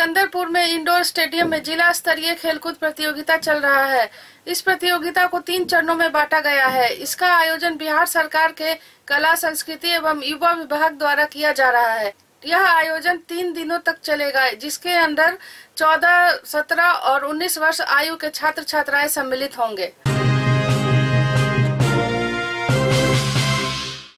सिकंदरपुर में indoor stadium में जिला स्तरीय खेलकूद प्रतियोगिता चल रहा है। इस प्रतियोगिता को तीन चरणों में बांटा गया है। इसका आयोजन बिहार सरकार के कला संस्कृति एवं युवा विभाग द्वारा किया जा रहा है। यह आयोजन तीन दिनों तक चलेगा जिसके अंदर 14, 17 और 19 वर्ष आयु के छात्र छात्राएँ सम्मिलित होंगे।